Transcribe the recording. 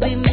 be